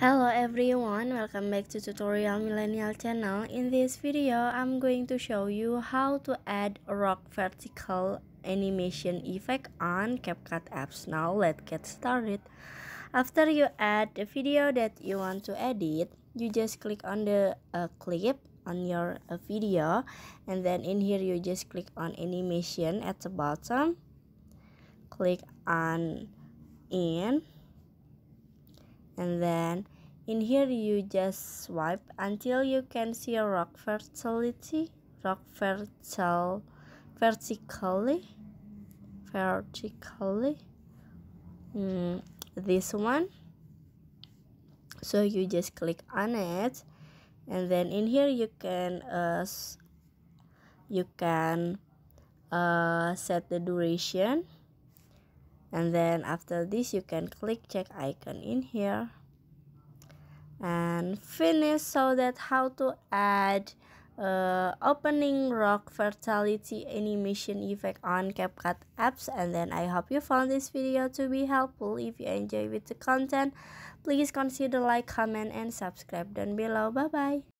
Hello everyone, welcome back to tutorial millennial channel. In this video, I'm going to show you how to add rock vertical animation effect on CapCut apps. Now let's get started. After you add the video that you want to edit, you just click on the uh, clip on your uh, video and then in here you just click on animation at the bottom. Click on in and then in here you just swipe until you can see a rock verticality rock vertical vertically vertically. Mm, this one. So you just click on it and then in here you can uh, you can uh, set the duration and then after this you can click check icon in here. And finish so that how to add uh, opening rock vertically animation effect on CapCut apps. And then I hope you found this video to be helpful. If you enjoy with the content please consider like comment and subscribe down below. Bye bye